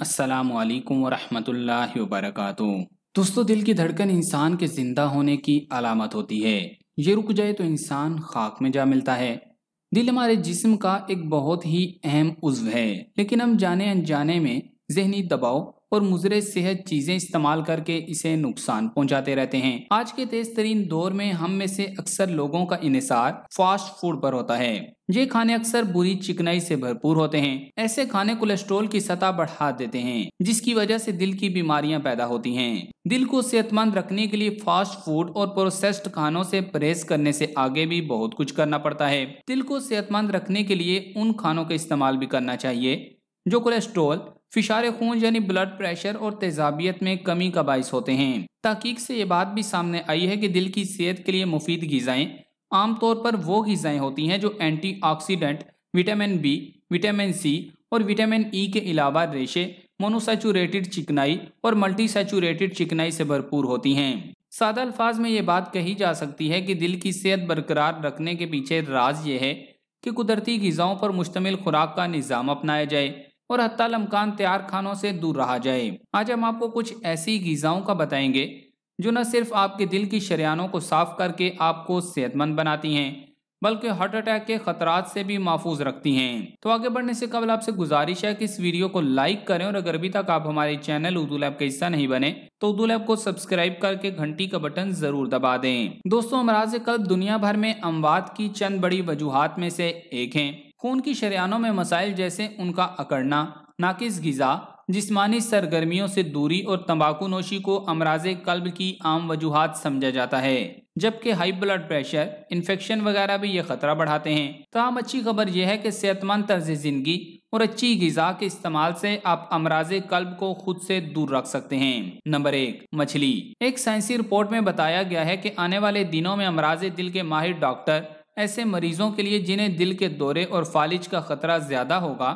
अस्सलाम वालेकुम वरहमतुल्लाहि वबरकातुहू। दोस्तों, दिल की धड़कन इंसान के ज़िंदा होने की अलामत होती है। ये रुक जाए तो इंसान खाक में जा मिलता है। दिल हमारे जिस्म का एक बहुत ही अहम उज्व है। लेकिन हम जाने अनजाने में जहनी दबाव और मुजरे सेहत चीज़ें इस्तेमाल करके इसे नुकसान पहुंचाते रहते हैं। आज के तेज तरीन दौर में हम में से अक्सर लोगों का इसार फास्ट फ़ूड पर होता है। ये खाने अक्सर बुरी चिकनाई से भरपूर होते हैं। ऐसे खाने कोलेस्ट्रोल की सतह बढ़ा देते हैं, जिसकी वजह से दिल की बीमारियाँ पैदा होती हैं। दिल को सेहतमंद रखने के लिए फास्ट फ़ूड और प्रोसेस्ड खानों से परहेज करने से आगे भी बहुत कुछ करना पड़ता है। दिल को सेहतमंद रखने के लिए उन खानों का इस्तेमाल भी करना चाहिए, जो कोलेस्ट्रोल फिशार खून यानी ब्लड प्रेशर और तेजाबियत में कमी का बायस होते हैं। तहकीक से ये बात भी सामने आई है कि दिल की सेहत के लिए मुफीद गज़ाएँ आमतौर पर वो गज़ाएँ होती हैं जो antioxidant vitamin B vitamin C और विटामिन ई के अलावा रेशे मोनोसेचुरेटेड चिकनाई और मल्टी सेचुरेटेड चिकनाई से भरपूर होती हैं। सादा अल्फाज में ये बात कही जा सकती है कि दिल की सेहत बरकरार रखने के पीछे राज ये है कि कुदरती गज़ाओं पर मुश्तमिल खुराक का निज़ाम अपनाया जाए। और हत्यालमकान तैयार खानों से दूर रहा जाए। आज हम आपको कुछ ऐसी गज़ाओं का बताएँगे, जो न सिर्फ़ आपके दिल की शरियानों को साफ़ करके आपको सेहतमंद बनाती हैं, बल्कि हार्ट अटैक के खतरात से भी महफूज रखती हैं। तो आगे बढ़ने से कबल आपसे गुजारिश है कि इस वीडियो को लाइक करें और अगर अभी तक आप हमारे चैनल उर्दू लैब का हिस्सा नहीं बने तो उर्दू लैब को सब्सक्राइब करके घंटी का बटन ज़रूर दबा दें। दोस्तों अमराज कल्ब दुनिया भर में अमवात की चंद बड़ी वजूहत में से एक है। खून की शरियानों में मसाइल जैसे उनका अकड़ना, नाकिस गज़ा, जिस्मानी सरगर्मियों से दूरी और तंबाकू नोशी को अमराज कल्ब की आम वजूहत समझा जाता है। जबकि हाई ब्लड प्रेशर, इन्फेक्शन वगैरह भी ये खतरा बढ़ाते हैं। तमाम अच्छी खबर यह है कि सेहतमंद तर्ज ज़िंदगी और अच्छी गज़ा के इस्तेमाल से आप अमराज कल्ब को खुद से दूर रख सकते हैं। नंबर एक, मछली। एक साइंसी रिपोर्ट में बताया गया है कि आने वाले दिनों में अमराज दिल के माहिर डॉक्टर ऐसे मरीजों के लिए जिन्हें दिल के दौरे और फालिज का खतरा ज़्यादा होगा,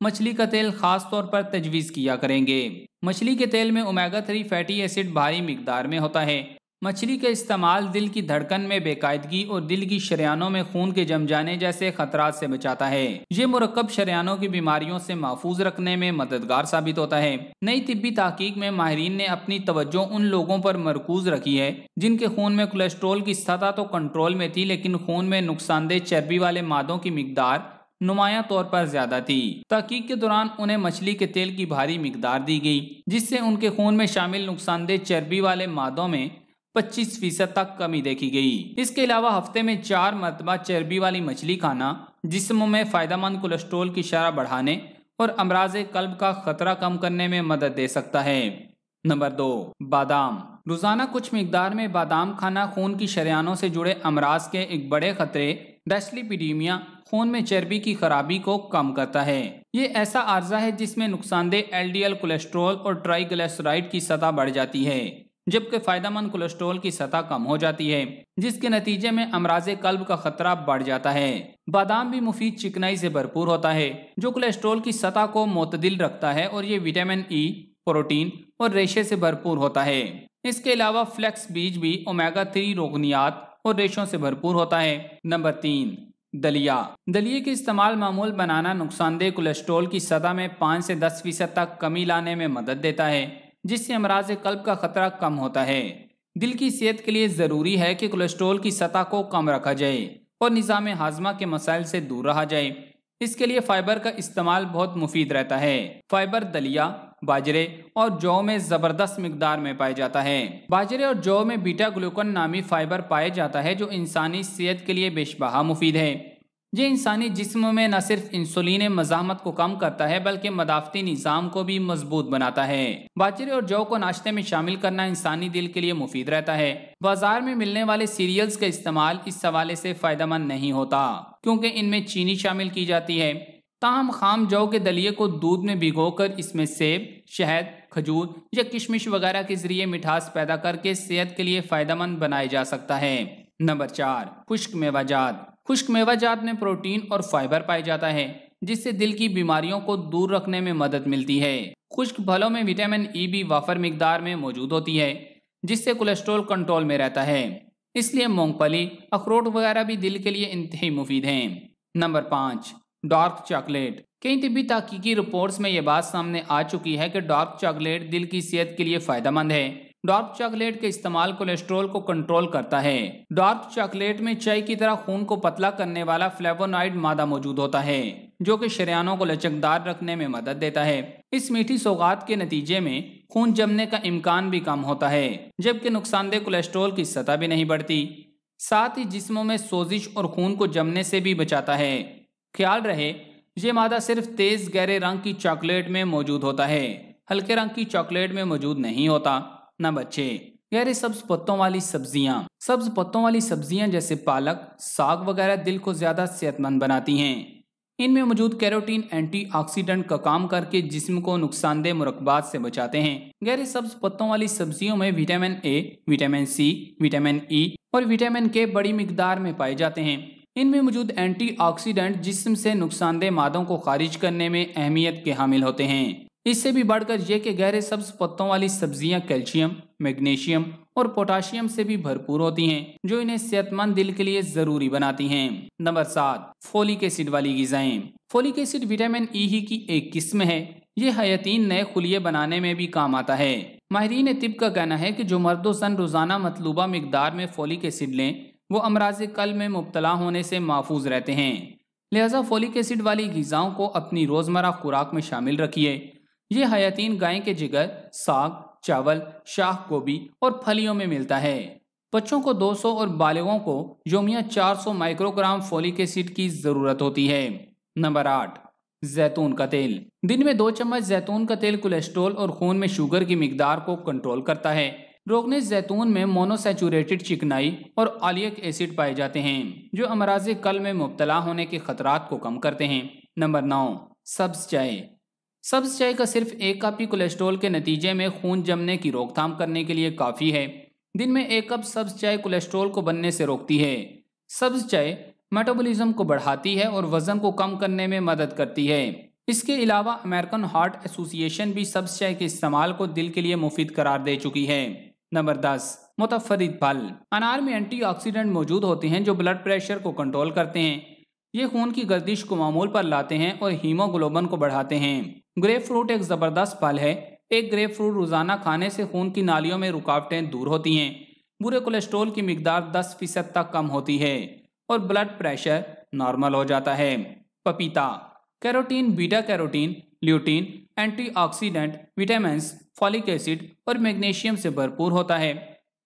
मछली का तेल खास तौर पर तजवीज़ किया करेंगे। मछली के तेल में ओमेगा थ्री फैटी एसिड भारी मकदार में होता है। मछली का इस्तेमाल दिल की धड़कन में बेकायदगी और दिल की शरियानों में खून के जम जाने जैसे खतरात से बचाता है। ये मुरकब शरियानों की बीमारियों से महफूज रखने में मददगार साबित होता है। नई तिब्बी तहकीक में माहरीन ने अपनी तवज्जो उन लोगों पर मरकूज रखी है, जिनके खून में कोलेस्ट्रोल की सतह तो कंट्रोल में थी, लेकिन खून में नुकसानदेह चर्बी वाले मादों की मकदार नुमाया तौर पर ज़्यादा थी। तहकीक के दौरान उन्हें मछली के तेल की भारी मकदार दी गई, जिससे उनके खून में शामिल नुकसानदेह चर्बी वाले मादों में 25 फ़ीसद तक कमी देखी गई। इसके अलावा हफ़्ते में चार मरतबा चर्बी वाली मछली खाना, जिसम में फ़ायदेमंद कोलेस्ट्रोल की शरह बढ़ाने और अमराज कल्ब का खतरा कम करने में मदद दे सकता है। नंबर दो, बादाम। रोज़ाना कुछ मकदार में बादाम खाना खून की शरियानों से जुड़े अमराज के एक बड़े खतरे डेस्लीपीडीमिया खून में चर्बी की खराबी को कम करता है। ये ऐसा आर्जा है जिसमें नुकसानदेह एलडीएल कोलेस्ट्रॉल और ट्राइग्लिसराइड की सतह बढ़ जाती है। जबकि फ़ायदेमंद कोलेस्ट्रोल की सतह कम हो जाती है, जिसके नतीजे में अमराज कल्ब का खतरा बढ़ जाता है। बादाम भी मुफीद चिकनाई से भरपूर होता है, जो कोलेस्ट्रोल की सतह को मतदिल रखता है और ये विटामिन ई प्रोटीन और रेशे से भरपूर होता है। इसके अलावा फ्लेक्स बीज भी ओमेगा थ्री रोगनियात और रेशों से भरपूर होता है। नंबर तीन, दलिया। दलिए के इस्तेमाल मामूल बनाना नुकसानदेह कोलेस्ट्रोल की सतह में पाँच से दस फ़ीसद तक कमी लाने में मदद देता है। जिससे अमराज कल्ब का खतरा कम होता है। दिल की सेहत के लिए ज़रूरी है कि कोलेस्ट्रोल की सतह को कम रखा जाए और निज़ाम हाजमा के मसाइल से दूर रहा जाए। इसके लिए फाइबर का इस्तेमाल बहुत मुफीद रहता है। फाइबर दलिया, बाजरे और जौ में ज़बरदस्त मकदार में पाया जाता है। बाजरे और जौ में बीटा ग्लूकोन नामी फाइबर पाया जाता है जो इंसानी सेहत के लिए बेशबहा मुफीद है। ये इंसानी जिस्म में न सिर्फ़ इंसुलिन मजामत को कम करता है, बल्कि मदाफती निज़ाम को भी मज़बूत बनाता है। बाजरे और जौ को नाश्ते में शामिल करना इंसानी दिल के लिए मुफीद रहता है। बाज़ार में मिलने वाले सीरियल्स का इस्तेमाल इस हवाले से फ़ायदेमंद नहीं होता, क्योंकि इनमें चीनी शामिल की जाती है। ताहम खाम जौ के दलिए को दूध में भिगोकर इसमें सेब, शहद, खजूर या किशमिश वगैरह के ज़रिए मिठास पैदा करके सेहत के लिए फ़ायदेमंद बनाया जा सकता है। नंबर चार, खुश्क मेवाजात खुश्क मेवाजात में प्रोटीन और फाइबर पाया जाता है, जिससे दिल की बीमारियों को दूर रखने में मदद मिलती है। खुश्क फलों में विटामिन ई भी वाफर मकदार में मौजूद होती है, जिससे कोलेस्ट्रोल कंट्रोल में रहता है। इसलिए मूंगफली, अखरोट वगैरह भी दिल के लिए इंतही मुफीद हैं। नंबर पाँच, डार्क चॉकलेट। कई तिब्बी तहकीकी रिपोर्ट्स में यह बात सामने आ चुकी है कि डार्क चॉकलेट दिल की सेहत के लिए फ़ायदेमंद है। डार्क चॉकलेट के इस्तेमाल कोलेस्ट्रोल को कंट्रोल करता है। डार्क चॉकलेट में चाय की तरह खून को पतला करने वाला फ्लेवोनाइड मादा मौजूद होता है, जो कि शरियानों को लचकदार रखने में मदद देता है। इस मीठी सौगात के नतीजे में खून जमने का इम्कान भी कम होता है, जबकि नुकसानदेह कोलेस्ट्रोल की सतह भी नहीं बढ़ती। साथ ही जिस्मों में सोजिश और खून को जमने से भी बचाता है। ख्याल रहे, ये मादा सिर्फ़ तेज, गहरे रंग की चॉकलेट में मौजूद होता है, हल्के रंग की चॉकलेट में मौजूद नहीं होता। न बच्चे गहरे सब्ज पत्तों वाली सब्ज़ियाँ। सब्ज पत्तों वाली सब्ज़ियाँ जैसे पालक, साग वगैरह दिल को ज़्यादा सेहतमंद बनाती हैं। इनमें मौजूद कैरोटीन एंटीऑक्सीडेंट का काम करके जिस्म को नुकसानदेह मुरकबात से बचाते हैं। गहरे सब्ज पत्तों वाली सब्जियों में vitamin A, vitamin C, vitamin E और विटामिन के बड़ी मिकदार में पाए जाते हैं। इनमें मौजूद एंटीऑक्सीडेंट जिस्म से नुकसानदेह मादों को खारिज करने में अहमियत के हामिल होते हैं। इससे भी बढ़कर यह कि गहरे सब्ज पत्तों वाली सब्ज़ियाँ कैल्शियम, मैग्नीशियम और पोटाशियम से भी भरपूर होती हैं, जो इन्हें सेहतमंद दिल के लिए ज़रूरी बनाती हैं। नंबर सात, फोलिक एसिड वाली गजाएँ। फोलिक एसिड विटामिन ई ही की एक किस्म है। ये हयातीन नए खुलिये बनाने में भी काम आता है। माहरीन तिब का कहना है कि जो मर्दो सन रोज़ाना मतलूबा मकदार में फोलिक एसिड लें, वो अमराज कल में मुबतला होने से महफूज रहते हैं। लिहाजा फोलिक एसिड वाली गजाओं को अपनी रोज़मर्रा खुराक में शामिल रखिए। ये हयातीन गाय के जिगर, साग, चावल, शाह, गोभी और फलियों में मिलता है। बच्चों को 200 और बालगों को योमिया 400 माइक्रोग्राम फोलिक एसिड की ज़रूरत होती है। नंबर आठ, जैतून का तेल। दिन में दो चम्मच जैतून का तेल कोलेस्ट्रोल और खून में शुगर की मिकदार को कंट्रोल करता है। रोगने जैतून में मोनोसेचुरेटेड चिकनाई और आलियक एसिड पाए जाते हैं, जो अमराज कल में मुबतला होने के खतरात को कम करते हैं। नंबर नौ, सब्ज चाय। सब्ज चाय का सिर्फ़ एक कप ही कोलेस्ट्रॉल के नतीजे में खून जमने की रोकथाम करने के लिए काफ़ी है। दिन में एक कप सब्ज चाय कोलेस्ट्रॉल को बनने से रोकती है। सब्ज चाय मेटाबॉलिज्म को बढ़ाती है और वज़न को कम करने में मदद करती है। इसके अलावा अमेरिकन हार्ट एसोसिएशन भी सब्ज चाय के इस्तेमाल को दिल के लिए मुफीद करार दे चुकी है। नंबर दस, मुतफरद फल। अनार में एंटीऑक्सीडेंट मौजूद होते हैं जो ब्लड प्रेशर को कंट्रोल करते हैं। ये खून की गर्दिश को मामूल पर लाते हैं और हीमोग्लोबन को बढ़ाते हैं। ग्रेप फ्रूट एक ज़बरदस्त फल है। एक ग्रेप फ्रूट रोज़ाना खाने से खून की नालियों में रुकावटें दूर होती हैं। बुरे कोलेस्ट्रोल की मकदार 10 फ़ीसद तक कम होती है और ब्लड प्रेशर नॉर्मल हो जाता है। पपीता, carotene, beta carotene, lutein, antioxidant vitamin folic acid और मैग्नीशियम से भरपूर होता है।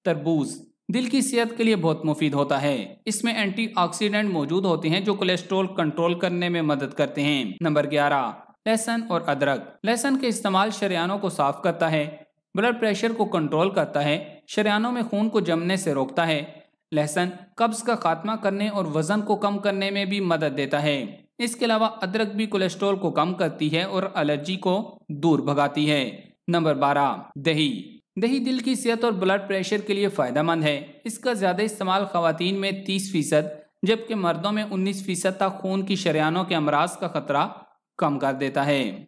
तरबूज, दिल की सेहत के लिए बहुत मुफीद होता है। इसमें एंटीऑक्सीडेंट मौजूद होते हैं जो कोलेस्ट्रॉल कंट्रोल करने में मदद करते हैं। नंबर ग्यारह लहसन और अदरक। लहसन के इस्तेमाल शरियानों को साफ़ करता है, ब्लड प्रेशर को कंट्रोल करता है, शरियानों में खून को जमने से रोकता है। लहसन कब्ज का खात्मा करने और वज़न को कम करने में भी मदद देता है। इसके अलावा अदरक भी कोलेस्ट्रॉल को कम करती है और एलर्जी को दूर भगाती है। नंबर बारह, दही। दही दिल की सेहत और ब्लड प्रेशर के लिए फ़ायदेमंद है। इसका ज़्यादा इस्तेमाल खातन में तीस फ़ीसद, जबकि मर्दों में उन्नीस फ़ीसद तक खून की शरियानों के अमराज का खतरा कम कर देता है।